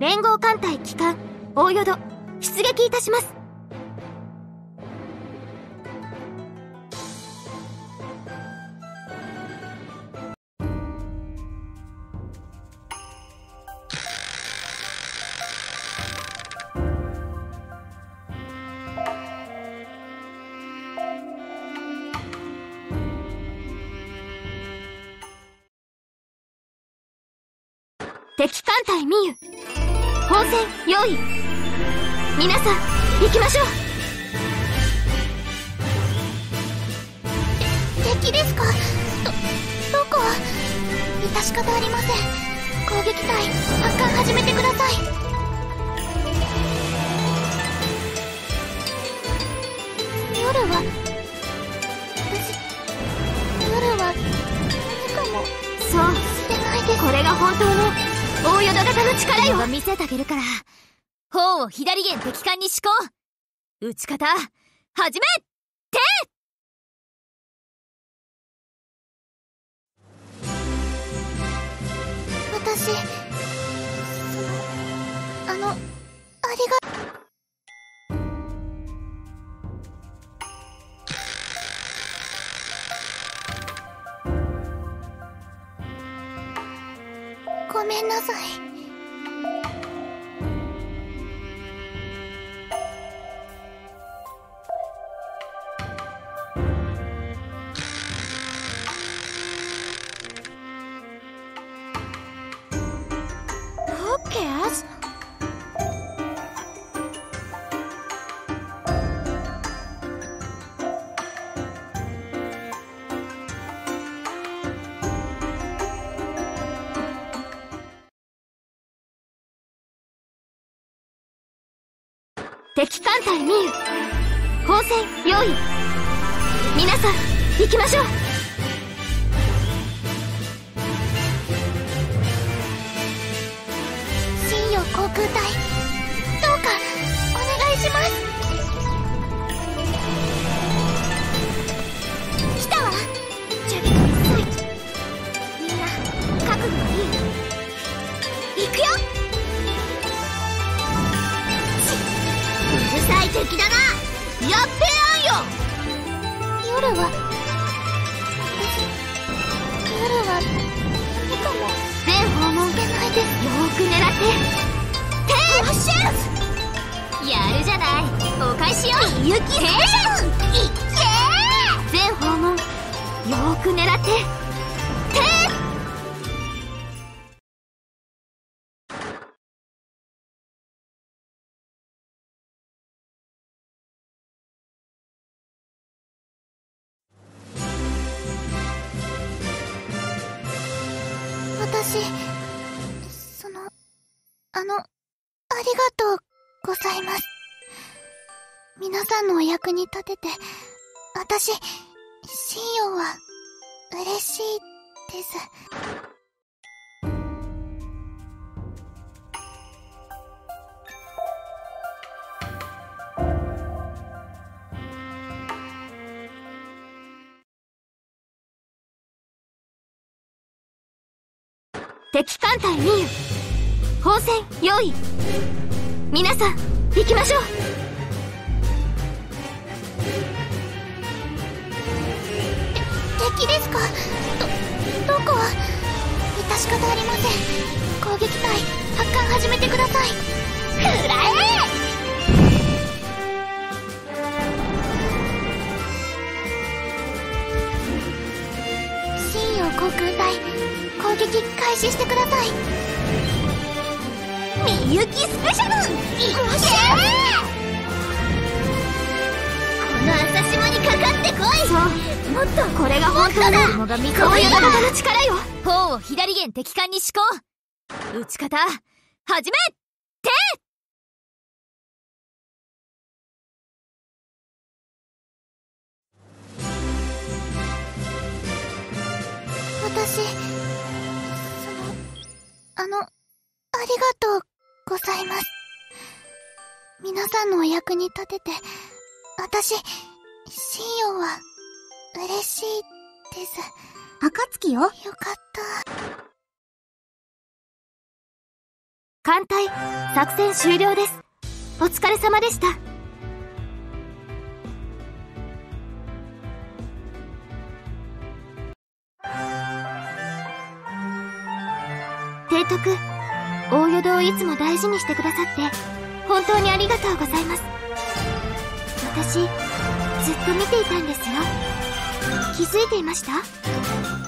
連合艦隊機関大淀出撃いたします。敵艦隊ミユ。砲戦用意皆さん行きましょう。敵ですか？どどこ？致し方ありません。攻撃隊発艦始めてください。夜は私夜は何かもそう。してないです。これが本当の大淀型の力よ。見せてあげるから。砲を左弦敵艦に施行撃ち方始めて！私ごめんなさい。敵艦隊ミユ砲戦用意。皆さん行きましょう。信用航空隊。うるさい敵だな。やっべやんよ。夜は。私夜は。何かも。全訪問してないですよーく狙って。テーシャンやるじゃない。お返しよゆきスペシャルいっ全訪問よーく狙って私そのあのありがとうございます。皆さんのお役に立てて私信用は嬉しいです。敵艦隊ミユ砲戦用意。皆さん行きましょう。敵ですか？どどこ致し方ありません。攻撃隊発艦始めてください。くらえ！信用航空隊攻撃開始してください。みゆきスペシャルいっけこの朝島にかかってこい！そう。もっとこれが本当の雲が見大淀型の力よ砲を左舷敵艦に施行撃ち方始めて私のありがとうございます。皆さんのお役に立てて私信用は嬉しいです。暁よ。よかった。艦隊作戦終了です。お疲れ様でした提督大淀をいつも大事にしてくださって本当にありがとうございます。私ずっと見ていたんですよ。気づいていました？